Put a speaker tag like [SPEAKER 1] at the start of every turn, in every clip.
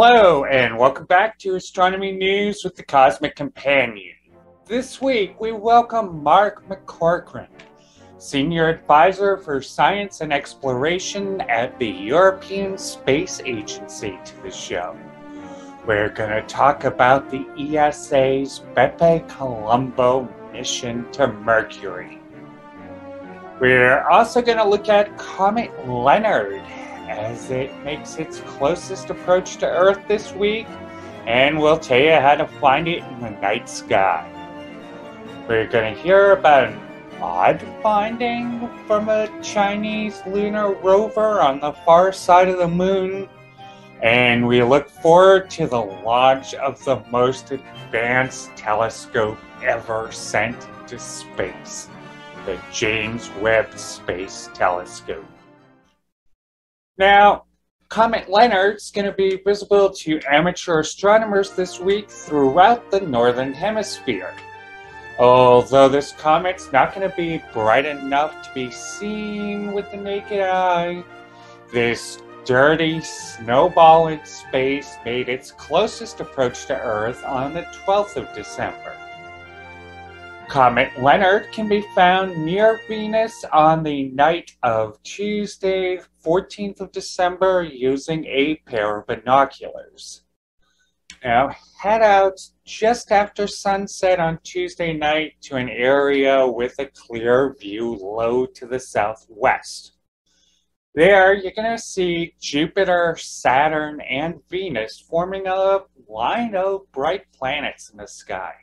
[SPEAKER 1] Hello, and welcome back to Astronomy News with the Cosmic Companion. This week, we welcome Mark McCaughrean, Senior Advisor for Science and Exploration at the European Space Agency, to the show. We're going to talk about the ESA's Bepi Colombo mission to Mercury. We're also going to look at Comet Leonard as it makes its closest approach to Earth this week, and we'll tell you how to find it in the night sky. We're going to hear about an odd finding from a Chinese lunar rover on the far side of the moon, and we look forward to the launch of the most advanced telescope ever sent to space the James Webb Space Telescope. Now, Comet Leonard's going to be visible to amateur astronomers this week throughout the Northern Hemisphere. Although this comet's not going to be bright enough to be seen with the naked eye, this dirty snowball in space made its closest approach to Earth on the 12th of December. Comet Leonard can be found near Venus on the night of Tuesday, 14th of December, using a pair of binoculars. Now, head out just after sunset on Tuesday night to an area with a clear view low to the southwest. There, you're going to see Jupiter, Saturn, and Venus forming a line of bright planets in the sky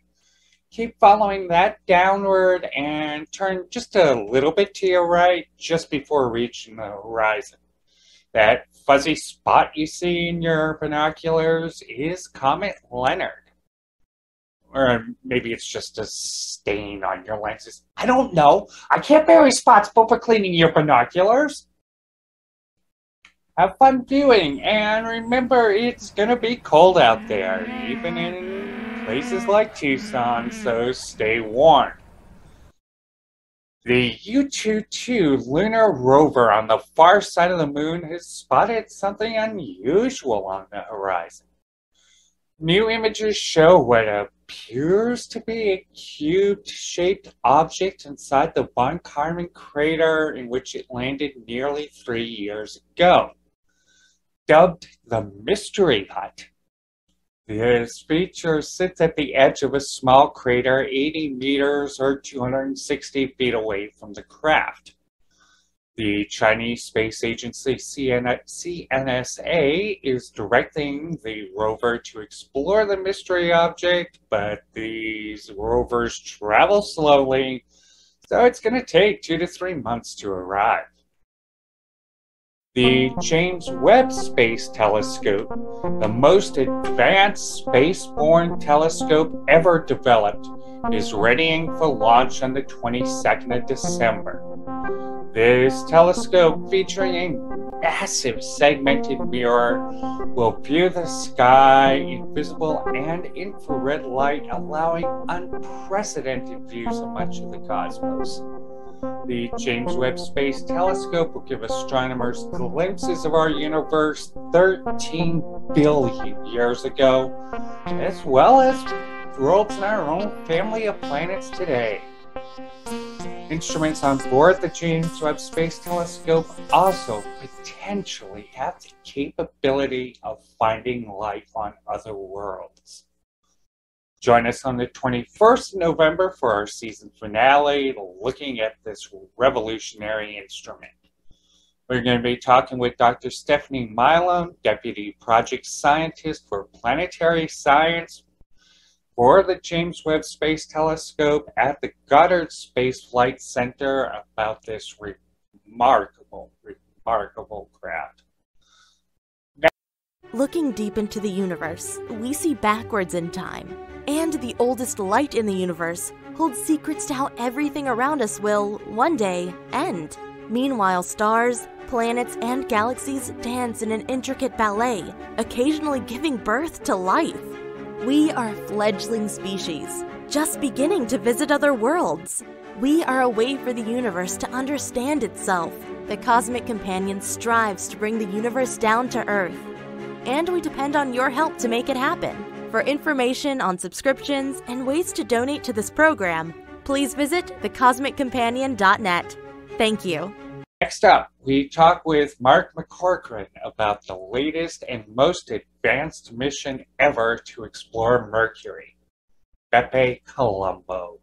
[SPEAKER 1] keep following that downward and turn just a little bit to your right just before reaching the horizon. That fuzzy spot you see in your binoculars is Comet Leonard. Or maybe it's just a stain on your lenses. I don't know. I can't be responsible for cleaning your binoculars. Have fun viewing, and remember, it's gonna be cold out there, even in places like Tucson, so stay warm. The Yutu-2 lunar rover on the far side of the moon has spotted something unusual on the horizon. New images show what appears to be a cube-shaped object inside the Von Karman crater in which it landed nearly three years ago. Dubbed the Mystery Hut, this feature sits at the edge of a small crater 80 meters or 260 feet away from the craft. The Chinese Space Agency CNSA is directing the rover to explore the mystery object, but these rovers travel slowly, so it's going to take two to three months to arrive. The James Webb Space Telescope, the most advanced spaceborne telescope ever developed, is readying for launch on the 22nd of December. This telescope, featuring a massive segmented mirror, will view the sky in visible and infrared light, allowing unprecedented views of much of the cosmos. The James Webb Space Telescope will give astronomers glimpses of our universe 13 billion years ago, as well as worlds in our own family of planets today. Instruments on board the James Webb Space Telescope also potentially have the capability of finding life on other worlds. Join us on the 21st of November for our season finale, looking at this revolutionary instrument. We're going to be talking with Dr. Stephanie Milam, Deputy Project Scientist for Planetary Science for the James Webb Space Telescope at the Goddard Space Flight Center about this remarkable, remarkable craft.
[SPEAKER 2] Looking deep into the universe, we see backwards in time and the oldest light in the universe holds secrets to how everything around us will, one day, end. Meanwhile, stars, planets, and galaxies dance in an intricate ballet, occasionally giving birth to life. We are a fledgling species, just beginning to visit other worlds. We are a way for the universe to understand itself. The Cosmic Companion strives to bring the universe down to Earth and we depend on your help to make it happen. For information on subscriptions and ways to donate to this program, please visit thecosmiccompanion.net. Thank you.
[SPEAKER 1] Next up, we talk with Mark McCaughrean about the latest and most advanced mission ever to explore Mercury, Bepi Colombo.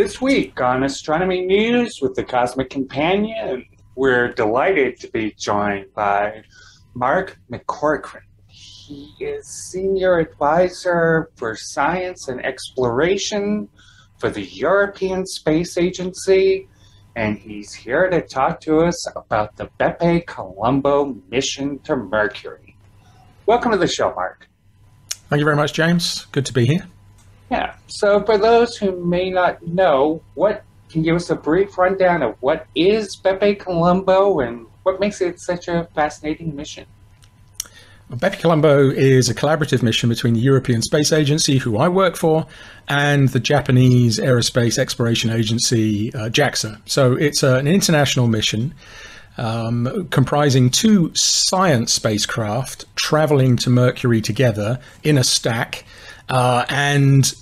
[SPEAKER 1] This week on Astronomy News with the Cosmic Companion, we're delighted to be joined by Mark McCaughrean. He is Senior Advisor for Science and Exploration for the European Space Agency, and he's here to talk to us about the Bepi Colombo mission to Mercury. Welcome to the show, Mark.
[SPEAKER 3] Thank you very much, James. Good to be here.
[SPEAKER 1] Yeah. So, for those who may not know, what can you give us a brief rundown of what is Bepi Colombo and what makes it such a fascinating mission?
[SPEAKER 3] Bepi Colombo is a collaborative mission between the European Space Agency, who I work for, and the Japanese Aerospace Exploration Agency, uh, JAXA. So it's uh, an international mission um, comprising two science spacecraft traveling to Mercury together in a stack. Uh, and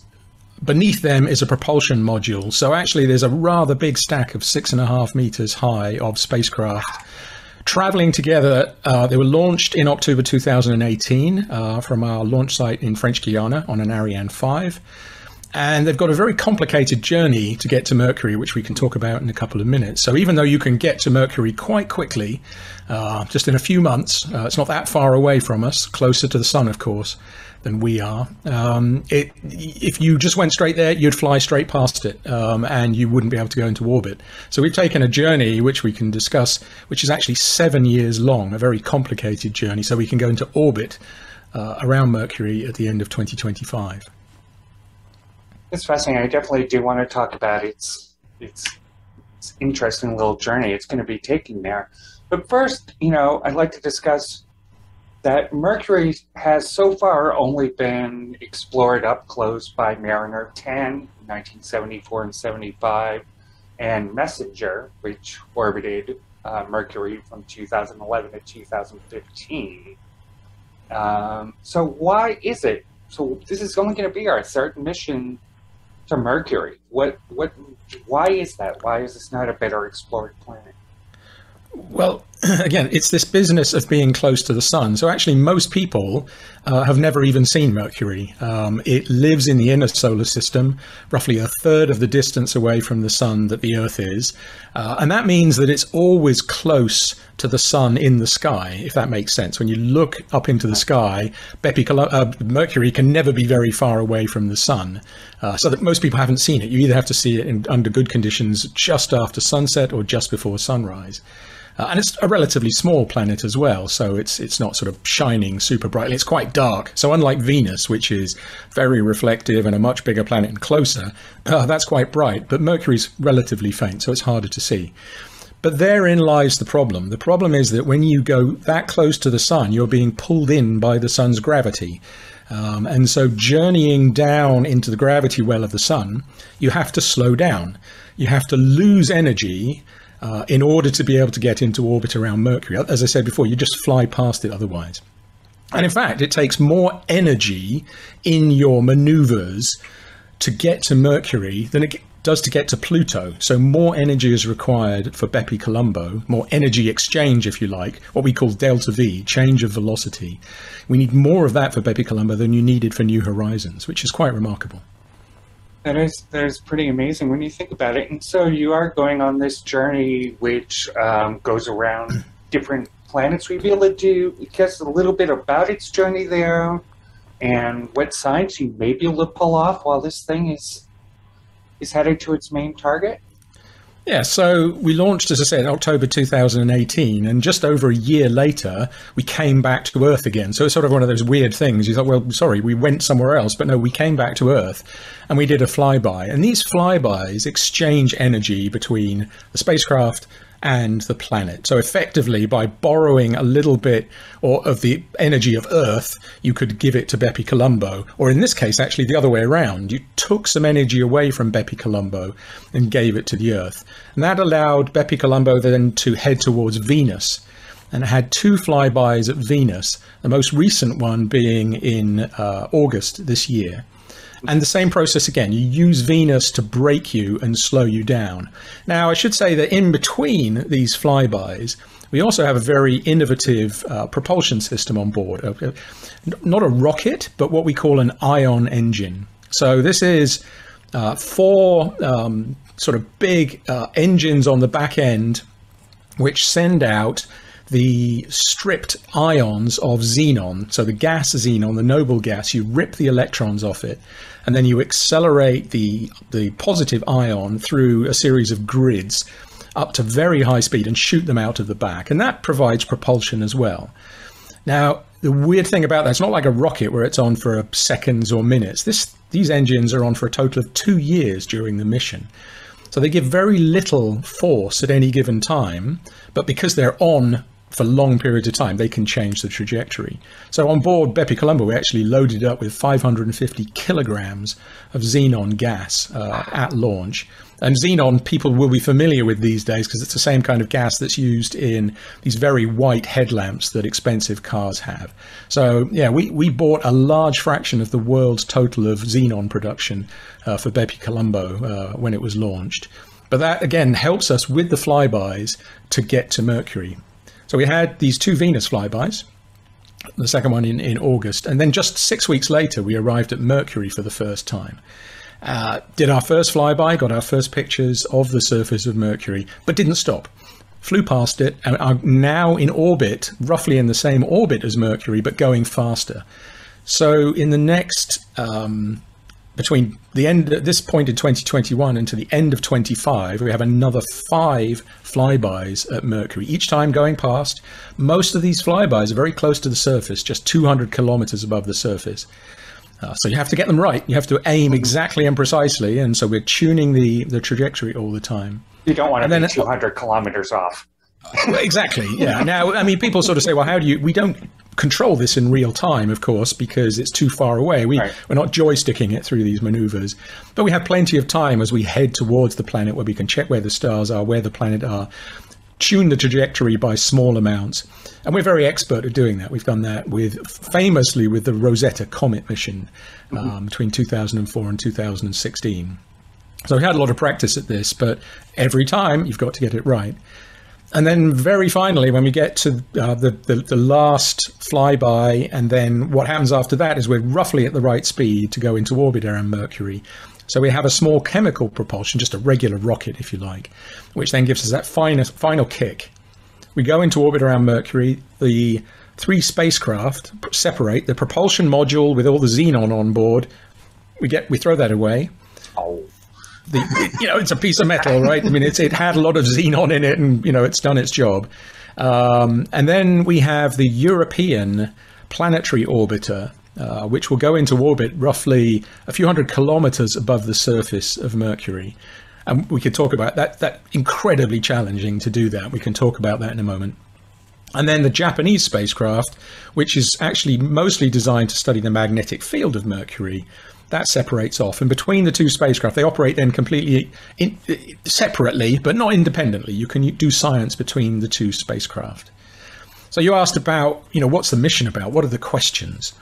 [SPEAKER 3] beneath them is a propulsion module. So actually, there's a rather big stack of six and a half meters high of spacecraft traveling together. Uh, they were launched in October 2018 uh, from our launch site in French Guiana on an Ariane 5. And they've got a very complicated journey to get to Mercury, which we can talk about in a couple of minutes. So even though you can get to Mercury quite quickly, uh, just in a few months, uh, it's not that far away from us, closer to the sun, of course than we are. Um, it, if you just went straight there, you'd fly straight past it, um, and you wouldn't be able to go into orbit. So we've taken a journey which we can discuss, which is actually seven years long, a very complicated journey. So we can go into orbit uh, around Mercury at the end of 2025.
[SPEAKER 1] It's fascinating. I definitely do want to talk about its its, its interesting little journey it's going to be taking there. But first, you know, I'd like to discuss that Mercury has so far only been explored up close by Mariner 10, 1974 and 75, and Messenger, which orbited uh, Mercury from 2011 to 2015. Um, so why is it? So this is only going to be our third mission to Mercury. What? What? Why is that? Why is this not a better explored planet?
[SPEAKER 3] Well, again, it's this business of being close to the sun. So actually, most people uh, have never even seen Mercury. Um, it lives in the inner solar system, roughly a third of the distance away from the sun that the Earth is. Uh, and that means that it's always close to the sun in the sky, if that makes sense. When you look up into the sky, uh, Mercury can never be very far away from the sun. Uh, so that most people haven't seen it. You either have to see it in, under good conditions just after sunset or just before sunrise. Uh, and it's a relatively small planet as well, so it's it's not sort of shining super brightly. It's quite dark. So unlike Venus, which is very reflective and a much bigger planet and closer, uh, that's quite bright. But Mercury's relatively faint, so it's harder to see. But therein lies the problem. The problem is that when you go that close to the sun, you're being pulled in by the sun's gravity. Um, and so journeying down into the gravity well of the sun, you have to slow down. You have to lose energy uh, in order to be able to get into orbit around Mercury. As I said before, you just fly past it otherwise. And in fact, it takes more energy in your maneuvers to get to Mercury than it does to get to Pluto. So more energy is required for Bepi Colombo, more energy exchange, if you like, what we call delta V, change of velocity. We need more of that for Bepi Colombo than you needed for New Horizons, which is quite remarkable.
[SPEAKER 1] That is that is pretty amazing when you think about it. And so you are going on this journey, which um, goes around different planets. We'll be able to do just a little bit about its journey there, and what science you may be able to pull off while this thing is is headed to its main target.
[SPEAKER 3] Yeah, so we launched, as I said, October 2018, and just over a year later, we came back to Earth again. So it's sort of one of those weird things. You thought, well, sorry, we went somewhere else, but no, we came back to Earth and we did a flyby. And these flybys exchange energy between the spacecraft and the planet. So effectively, by borrowing a little bit or of the energy of Earth, you could give it to Bepi Colombo, or in this case, actually the other way around. You took some energy away from Bepi Colombo and gave it to the Earth, and that allowed Bepi Colombo then to head towards Venus. And had two flybys at Venus, the most recent one being in uh, August this year. And the same process again, you use Venus to break you and slow you down. Now, I should say that in between these flybys, we also have a very innovative uh, propulsion system on board. Uh, not a rocket, but what we call an ion engine. So this is uh, four um, sort of big uh, engines on the back end, which send out the stripped ions of xenon. So the gas xenon, the noble gas, you rip the electrons off it, and then you accelerate the the positive ion through a series of grids up to very high speed and shoot them out of the back, and that provides propulsion as well. Now, the weird thing about that, it's not like a rocket where it's on for seconds or minutes. This these engines are on for a total of two years during the mission. So they give very little force at any given time, but because they're on for long periods of time, they can change the trajectory. So on board Bepi Colombo, we actually loaded up with 550 kilograms of xenon gas uh, at launch. And xenon, people will be familiar with these days because it's the same kind of gas that's used in these very white headlamps that expensive cars have. So, yeah, we, we bought a large fraction of the world's total of xenon production uh, for Bepi Colombo uh, when it was launched. But that, again, helps us with the flybys to get to Mercury. So we had these two Venus flybys, the second one in, in August, and then just six weeks later, we arrived at Mercury for the first time. Uh, did our first flyby, got our first pictures of the surface of Mercury, but didn't stop. Flew past it and are now in orbit, roughly in the same orbit as Mercury, but going faster. So in the next um, between the end at this point in 2021 and to the end of 25 we have another five flybys at mercury each time going past. Most of these flybys are very close to the surface just 200 kilometers above the surface. Uh, so you have to get them right. You have to aim exactly and precisely and so we're tuning the the trajectory all the time.
[SPEAKER 1] You don't want to and be 200 kilometers off.
[SPEAKER 3] Exactly yeah. Now i mean people sort of say well how do you we don't control this in real time, of course, because it's too far away. We, right. We're not joysticking it through these maneuvers, but we have plenty of time as we head towards the planet where we can check where the stars are, where the planet are, tune the trajectory by small amounts. And we're very expert at doing that. We've done that with famously with the Rosetta Comet mission mm-hmm. um, between 2004 and 2016. So we had a lot of practice at this, but every time you've got to get it right. And then very finally, when we get to uh, the, the, the last flyby, and then what happens after that is we're roughly at the right speed to go into orbit around Mercury. So we have a small chemical propulsion, just a regular rocket, if you like, which then gives us that final, final kick. We go into orbit around Mercury. The three spacecraft separate. The propulsion module with all the xenon on board, we get we throw that away. Oh the, you know, it's a piece of metal, right? I mean, it's it had a lot of xenon in it, and you know, it's done its job. Um, and then we have the European planetary orbiter, uh, which will go into orbit roughly a few hundred kilometers above the surface of Mercury. And we could talk about that. That incredibly challenging to do that. We can talk about that in a moment. And then the Japanese spacecraft, which is actually mostly designed to study the magnetic field of Mercury, that separates off. And between the two spacecraft, they operate then completely in, separately, but not independently. You can do science between the two spacecraft. So you asked about, you know, what's the mission about? What are the questions?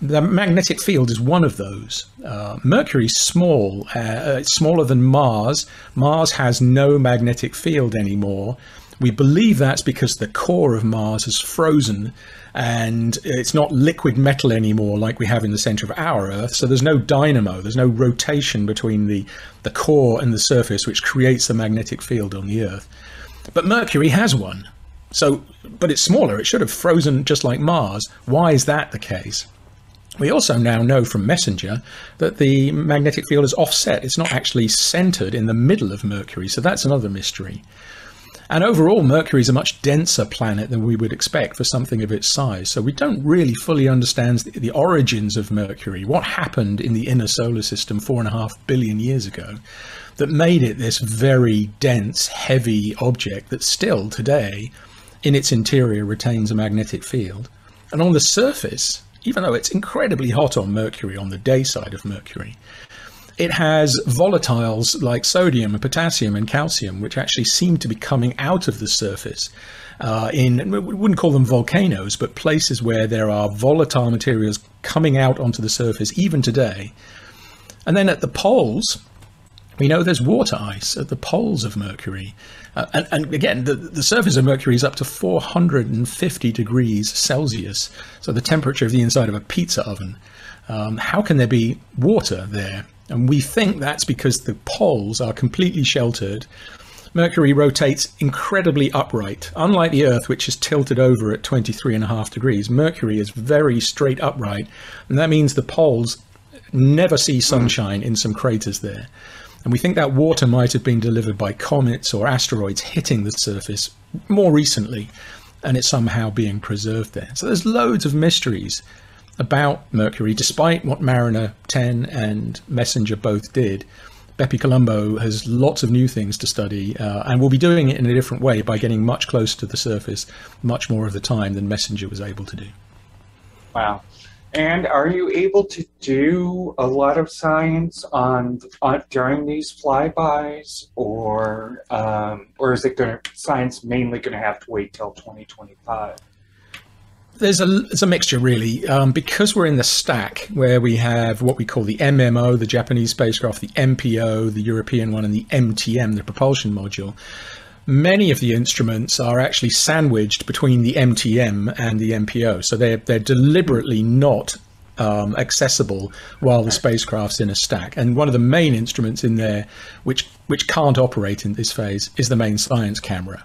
[SPEAKER 3] The magnetic field is one of those. Uh, Mercury's small, uh, it's smaller than Mars. Mars has no magnetic field anymore. We believe that's because the core of Mars has frozen and it's not liquid metal anymore like we have in the center of our Earth. So there's no dynamo, there's no rotation between the, the core and the surface, which creates the magnetic field on the Earth. But Mercury has one. So, but it's smaller. It should have frozen just like Mars. Why is that the case? We also now know from Messenger that the magnetic field is offset. It's not actually centered in the middle of Mercury. So that's another mystery. And overall, Mercury is a much denser planet than we would expect for something of its size. So we don't really fully understand the, origins of Mercury, what happened in the inner solar system four and a half billion years ago that made it this very dense, heavy object that still today in its interior retains a magnetic field. And on the surface, even though it's incredibly hot on Mercury, on the day side of Mercury, it has volatiles like sodium and potassium and calcium, which actually seem to be coming out of the surface uh, in, we wouldn't call them volcanoes, but places where there are volatile materials coming out onto the surface even today. And then at the poles, we know there's water ice at the poles of Mercury. Uh, and, and, again, the, the surface of Mercury is up to 450 degrees Celsius, so the temperature of the inside of a pizza oven. Um, how can there be water there? And we think that's because the poles are completely sheltered. Mercury rotates incredibly upright. Unlike the Earth, which is tilted over at 23 and a half degrees, Mercury is very straight upright. And that means the poles never see sunshine in some craters there. And we think that water might have been delivered by comets or asteroids hitting the surface more recently, and it's somehow being preserved there. So there's loads of mysteries about Mercury, despite what Mariner 10 and Messenger both did. Bepi Colombo has lots of new things to study, uh, and we'll be doing it in a different way by getting much closer to the surface much more of the time than Messenger was able to do.
[SPEAKER 1] Wow. And are you able to do a lot of science on, on during these flybys, or um, or is it going to science mainly going to have to wait till 2025?
[SPEAKER 3] There's a it's a mixture really um, because we're in the stack where we have what we call the MMO, the Japanese spacecraft, the MPO, the European one, and the MTM, the propulsion module many of the instruments are actually sandwiched between the MTM and the MPO. So they're, they're deliberately not um, accessible while the spacecraft's in a stack. And one of the main instruments in there, which, which can't operate in this phase, is the main science camera.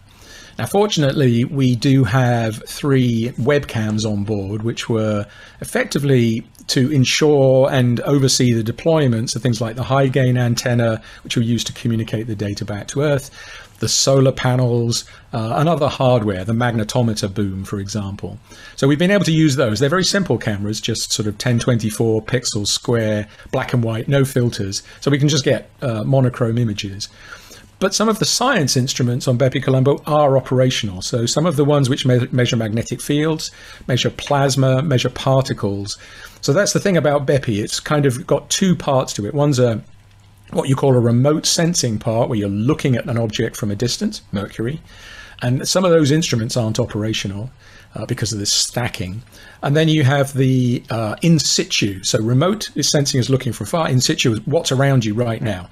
[SPEAKER 3] Now, fortunately, we do have three webcams on board, which were effectively to ensure and oversee the deployments of things like the high gain antenna, which we use to communicate the data back to Earth, the solar panels, uh, and other hardware, the magnetometer boom, for example. So we've been able to use those. They're very simple cameras, just sort of 1024 pixels square, black and white, no filters. So we can just get uh, monochrome images. But some of the science instruments on Bepi Colombo are operational. So some of the ones which me measure magnetic fields, measure plasma, measure particles. So that's the thing about Bepi. It's kind of got two parts to it. One's a what you call a remote sensing part, where you're looking at an object from a distance, Mercury. And some of those instruments aren't operational uh, because of this stacking. And then you have the uh, in situ. So remote is sensing is looking from far. In situ is what's around you right now,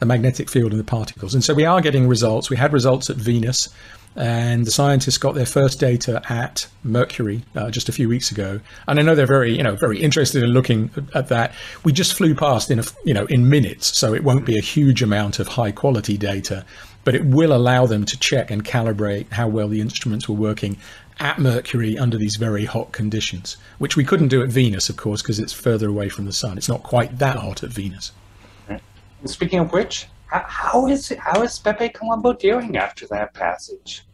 [SPEAKER 3] the magnetic field and the particles. And so we are getting results. We had results at Venus and the scientists got their first data at Mercury uh, just a few weeks ago. And I know they're very, you know, very interested in looking at that. We just flew past in a, you know, in minutes, so it won't be a huge amount of high quality data, but it will allow them to check and calibrate how well the instruments were working at Mercury under these very hot conditions, which we couldn't do at Venus, of course, because it's further away from the sun. It's not quite that hot at Venus.
[SPEAKER 1] Speaking of which, how is how is Bepi Colombo doing after that passage?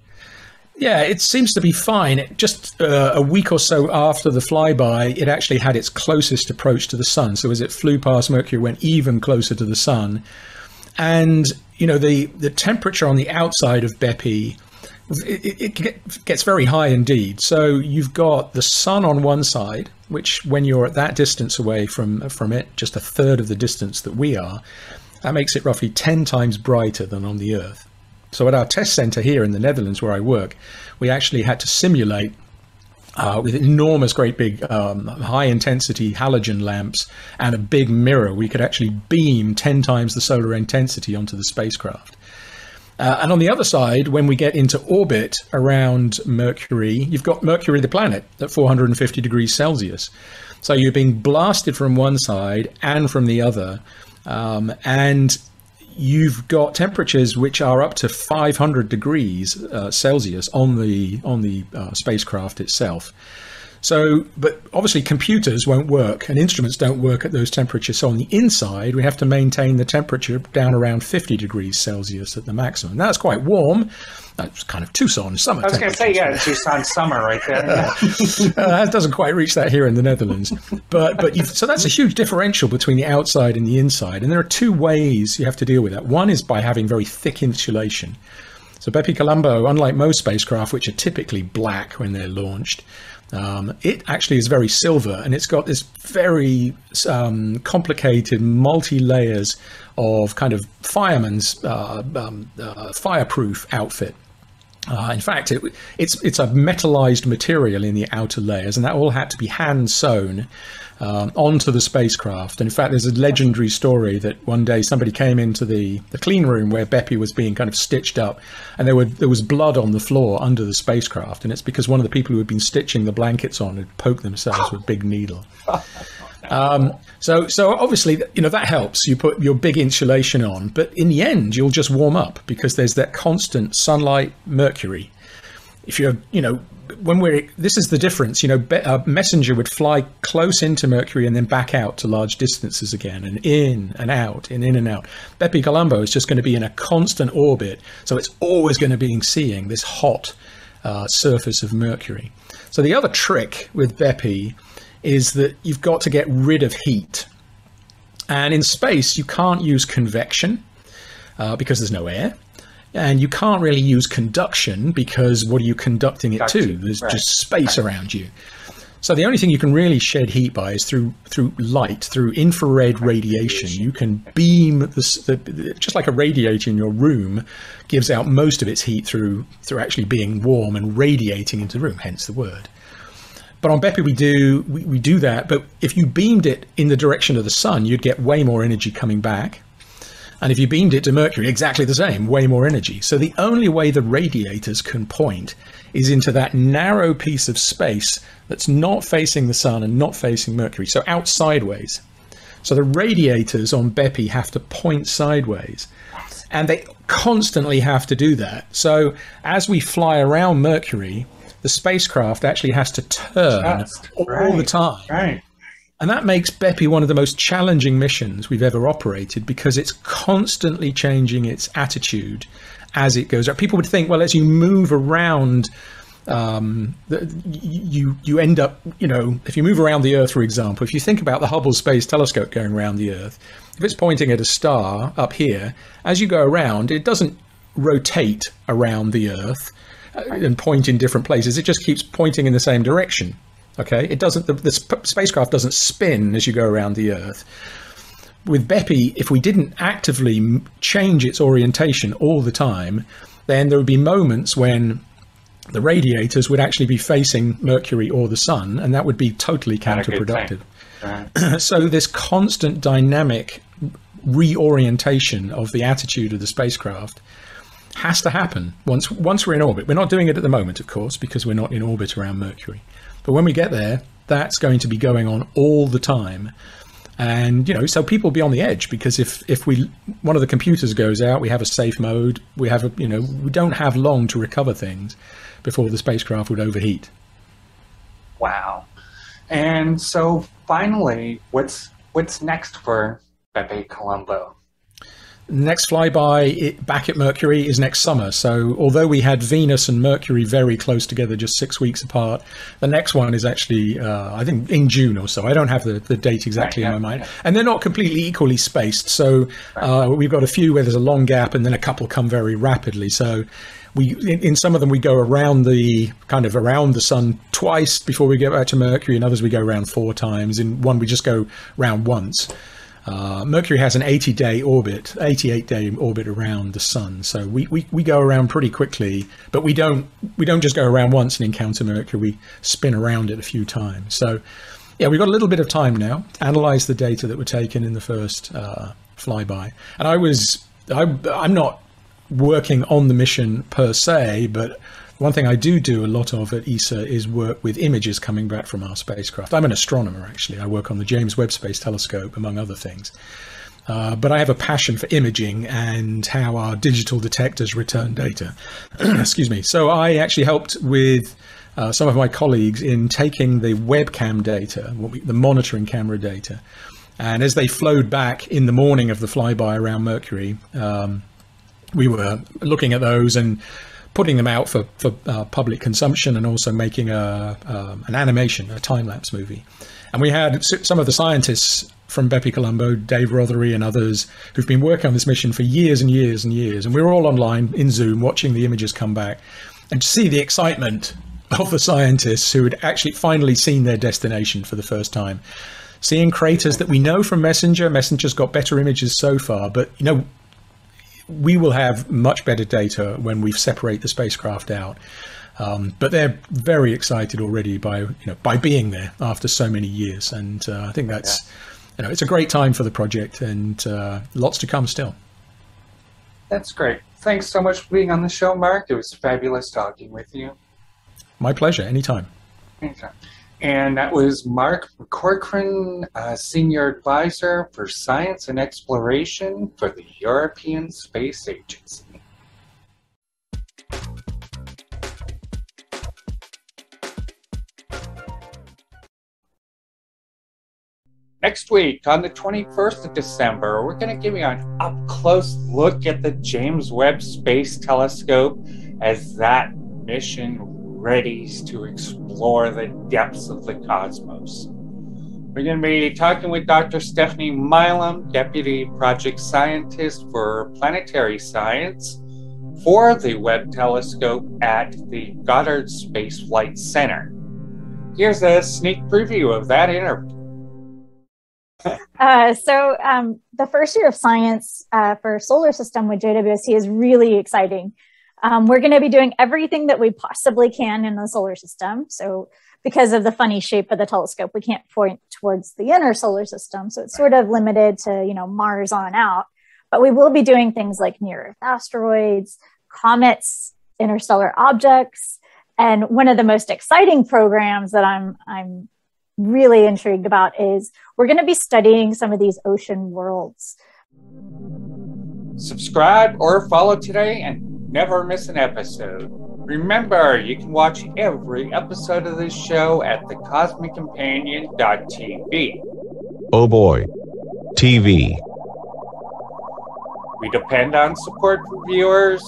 [SPEAKER 3] Yeah, it seems to be fine. just uh, a week or so after the flyby, it actually had its closest approach to the sun. So as it flew past Mercury, went even closer to the sun, and you know the the temperature on the outside of Bepi. It, it, gets very high indeed. So you've got the sun on one side, which when you're at that distance away from from it, just a third of the distance that we are, that makes it roughly 10 times brighter than on the Earth. So at our test center here in the Netherlands where I work, we actually had to simulate uh, with enormous, great big, um, high intensity halogen lamps and a big mirror, we could actually beam 10 times the solar intensity onto the spacecraft. Uh, and on the other side, when we get into orbit around Mercury, you've got Mercury, the planet, at 450 degrees Celsius. So you're being blasted from one side and from the other um, and you've got temperatures which are up to 500 degrees uh, Celsius on the on the uh, spacecraft itself. So, but obviously computers won't work and instruments don't work at those temperatures. So on the inside, we have to maintain the temperature down around 50 degrees Celsius at the maximum. That's quite warm. That's kind of Tucson summer.
[SPEAKER 1] I was going to say, yeah, Tucson summer right there. Uh,
[SPEAKER 3] it doesn't quite reach that here in the Netherlands, but but so that's a huge differential between the outside and the inside. And there are two ways you have to deal with that. One is by having very thick insulation. So Bepi Colombo, unlike most spacecraft, which are typically black when they're launched, um, it actually is very silver and it's got this very um, complicated multi layers of kind of fireman's uh, um, uh, fireproof outfit. Uh, in fact, it, it's it's a metallized material in the outer layers, and that all had to be hand sewn um, onto the spacecraft. And in fact, there's a legendary story that one day somebody came into the, the clean room where Bepi was being kind of stitched up, and there were there was blood on the floor under the spacecraft, and it's because one of the people who had been stitching the blankets on had poked themselves with a big needle. Um, so, so obviously, you know that helps. You put your big insulation on, but in the end, you'll just warm up because there's that constant sunlight, mercury. If you're, you know, when we're this is the difference. You know, a messenger would fly close into Mercury and then back out to large distances again, and in and out, and in and out. Bepi Colombo is just going to be in a constant orbit, so it's always going to be seeing this hot uh, surface of Mercury. So the other trick with Bepi is that you've got to get rid of heat. And in space, you can't use convection uh, because there's no air. And you can't really use conduction because what are you conducting it to? There's right. just space right. around you. So the only thing you can really shed heat by is through through light, through infrared radiation. You can beam the, the, just like a radiator in your room gives out most of its heat through through actually being warm and radiating into the room. Hence the word. But on Bepi, we do we, we do that. But if you beamed it in the direction of the sun, you'd get way more energy coming back. And if you beamed it to Mercury, exactly the same, way more energy. So the only way the radiators can point is into that narrow piece of space that's not facing the sun and not facing Mercury, so out sideways. So the radiators on Bepi have to point sideways. And they constantly have to do that. So as we fly around Mercury, the spacecraft actually has to turn Just, all right, the time.
[SPEAKER 1] Right.
[SPEAKER 3] And that makes Bepi one of the most challenging missions we've ever operated because it's constantly changing its attitude as it goes up. People would think, well, as you move around, um, you you end up, you know, if you move around the Earth, for example, if you think about the Hubble Space Telescope going around the Earth, if it's pointing at a star up here, as you go around, it doesn't rotate around the Earth and point in different places. It just keeps pointing in the same direction. Okay, it doesn't. The, the spacecraft doesn't spin as you go around the Earth. With Bepi, if we didn't actively change its orientation all the time, then there would be moments when the radiators would actually be facing Mercury or the Sun, and that would be totally counterproductive. Right. so this constant dynamic reorientation of the attitude of the spacecraft has to happen once once we're in orbit. We're not doing it at the moment, of course, because we're not in orbit around Mercury. But when we get there, that's going to be going on all the time. And you know, so people will be on the edge because if if we one of the computers goes out, we have a safe mode. We have a you know we don't have long to recover things before the spacecraft would overheat.
[SPEAKER 1] Wow. And so finally, what's what's next for Bepi Colombo?
[SPEAKER 3] Next flyby back at Mercury is next summer. So although we had Venus and Mercury very close together, just six weeks apart, the next one is actually uh, I think in June or so. I don't have the, the date exactly right, yeah, in my mind, yeah. and they're not completely equally spaced. So uh, we've got a few where there's a long gap, and then a couple come very rapidly. So. We, in, in some of them, we go around the kind of around the sun twice before we get back to Mercury. In others, we go around four times. In one, we just go round once. Uh, Mercury has an 80 day orbit, 88 day orbit around the sun. So we, we, we go around pretty quickly, but we don't we don't just go around once and encounter Mercury. We spin around it a few times. So yeah, we've got a little bit of time now to analyze the data that were taken in the first uh, flyby. And I was I, I'm not working on the mission per se, but one thing I do do a lot of at ESA is work with images coming back from our spacecraft. I'm an astronomer, actually. I work on the James Webb Space Telescope, among other things. Uh, but I have a passion for imaging and how our digital detectors return data. Excuse me. So I actually helped with uh, some of my colleagues in taking the webcam data, we, the monitoring camera data, and as they flowed back in the morning of the flyby around Mercury, um, we were looking at those and putting them out for, for uh, public consumption and also making a, um, an animation, a time lapse movie. And we had some of the scientists from Bepi Colombo, Dave Rothery, and others who've been working on this mission for years and years and years. And we were all online in Zoom watching the images come back and to see the excitement of the scientists who had actually finally seen their destination for the first time. Seeing craters that we know from Messenger, Messenger's got better images so far, but you know, we will have much better data when we separate the spacecraft out. Um, but they're very excited already by you know by being there after so many years, and uh, I think that's yeah. you know it's a great time for the project and uh, lots to come still.
[SPEAKER 1] That's great. Thanks so much for being on the show, Mark. It was fabulous talking with you.
[SPEAKER 3] My pleasure. Anytime.
[SPEAKER 1] Anytime. And that was Mark McCaughrean, uh, Senior Advisor for Science and Exploration for the European Space Agency. Next week, on the 21st of December, we're going to give you an up close look at the James Webb Space Telescope as that mission readies to explore the depths of the cosmos. We're going to be talking with Dr. Stephanie Milam, Deputy Project Scientist for Planetary Science for the Webb Telescope at the Goddard Space Flight Center. Here's a sneak preview of that interview.
[SPEAKER 4] Uh, so um, the first year of science uh, for solar system with JWST is really exciting. Um, we're going to be doing everything that we possibly can in the solar system. So because of the funny shape of the telescope, we can't point towards the inner solar system. So it's sort of limited to, you know, Mars on out. But we will be doing things like near Earth asteroids, comets, interstellar objects. And one of the most exciting programs that I'm, I'm really intrigued about is we're going to be studying some of these ocean worlds.
[SPEAKER 1] Subscribe or follow today and never miss an episode. Remember, you can watch every episode of this show at thecosmiccompanion.tv.
[SPEAKER 5] Oh boy. TV.
[SPEAKER 1] We depend on support from viewers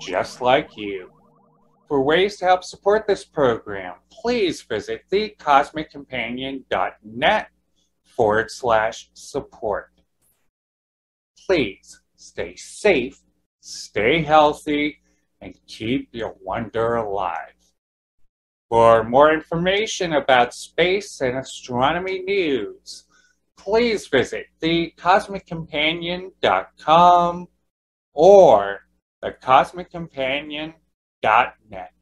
[SPEAKER 1] just like you. For ways to help support this program, please visit thecosmiccompanion.net forward slash support. Please stay safe stay healthy, and keep your wonder alive. For more information about space and astronomy news, please visit thecosmiccompanion.com or thecosmiccompanion.net.